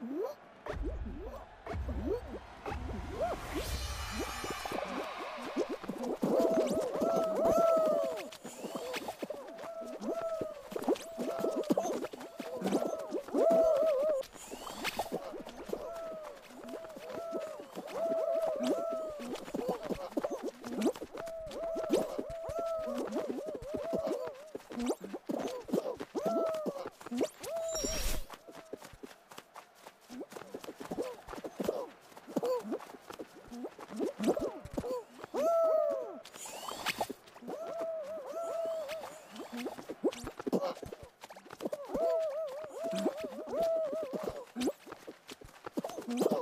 Hmm? Whoa!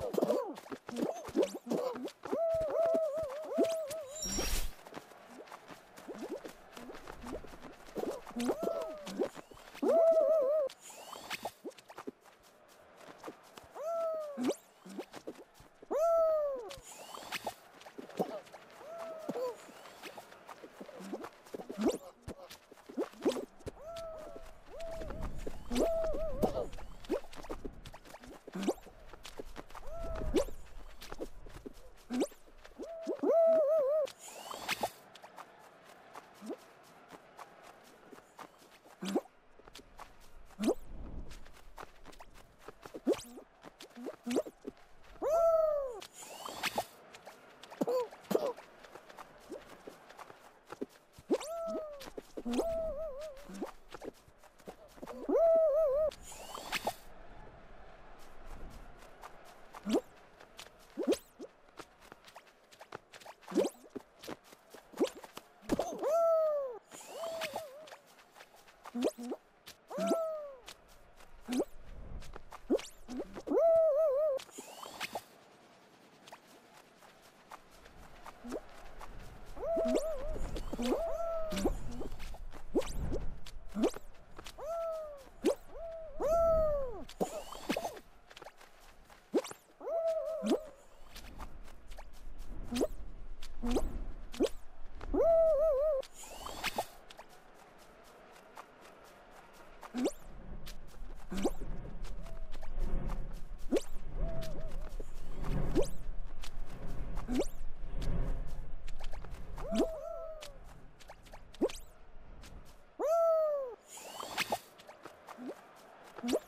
you What?